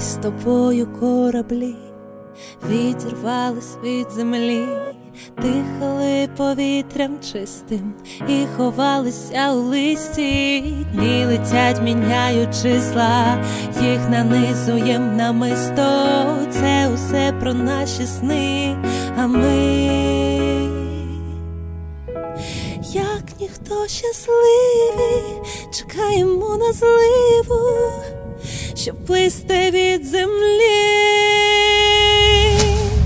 з тобою кораблі, відірвались від землі, дихали повітрям чистим і ховалися у листі, дні летять, міняють числа, їх нанизуєм намисто. Це усе про наші сни, а ми. Як ніхто щасливі, чекаємо на зливу, щоб плисти від землі.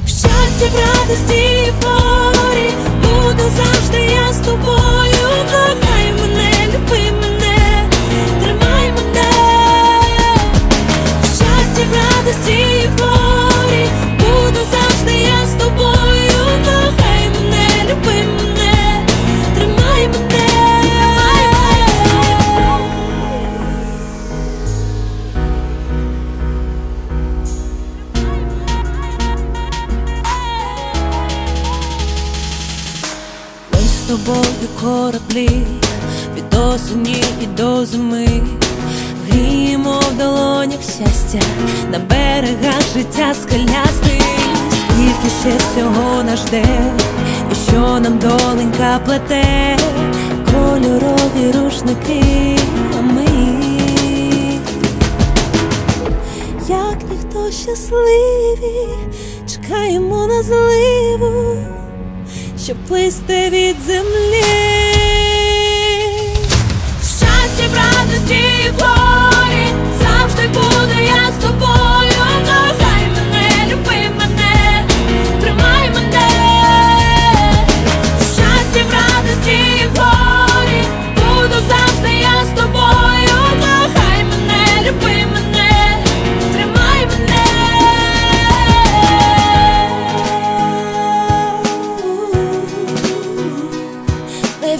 В щастя, в радості і порі буду завжди я з тобою. Кохай мене, люби мене, тримай мене. В щастя, в радості і в тобою кораблі від осені і до зими. Гріємо в долонях щастя на берегах життя скелястих Скільки ще всього нас жде, і що нам доленька плете, кольорові рушники, а ми. Як ніхто щасливі, чекаємо на зливу щоб плисти від землі.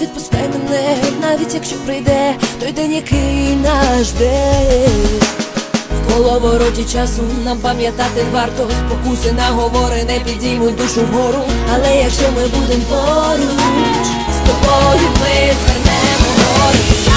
Відпускай мене, навіть якщо прийде той день, який нас жде. В коловороті часу нам пам'ятати варто спокуси наговори не підіймуть душу вгору. Але якщо ми будемо поруч, з тобою ми звернемо гори.